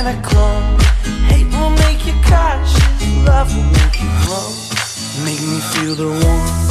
Special and a clone. Hate will make you cautious, love will make you grow. Make me feel the warmth